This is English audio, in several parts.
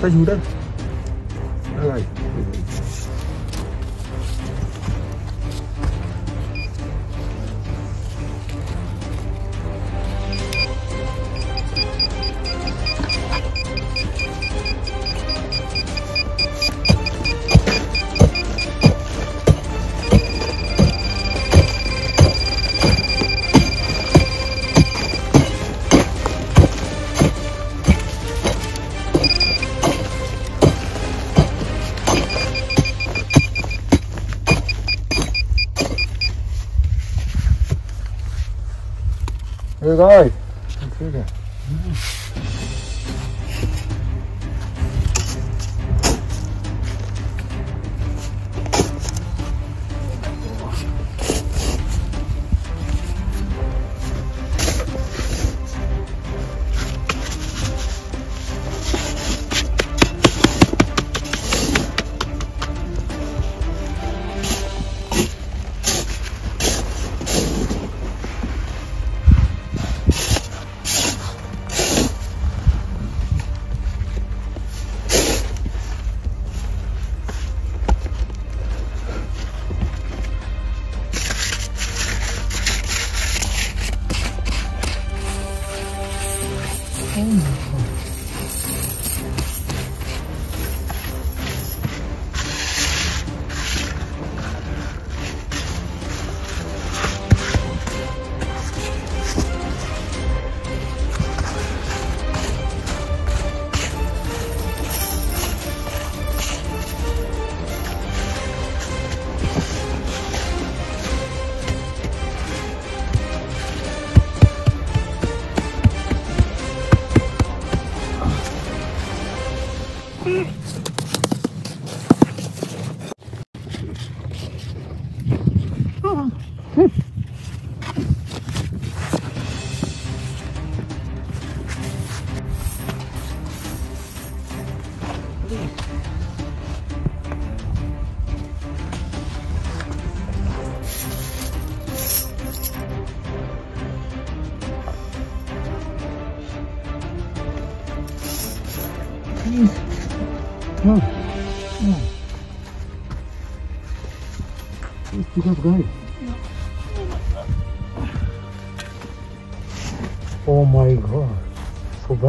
他有的。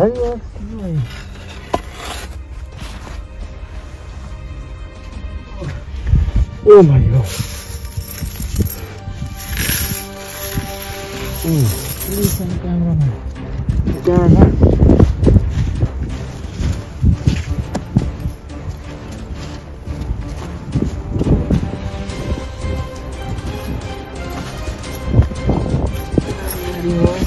Oh my god. Hmm. Please, ang cameraman. Cameraman. Yes,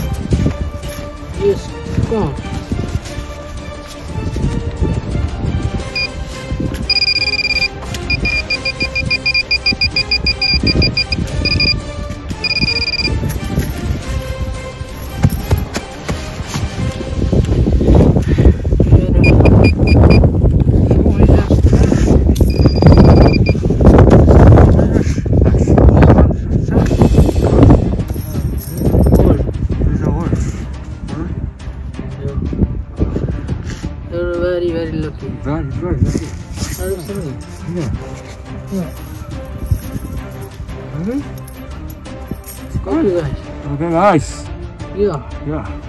Yeah.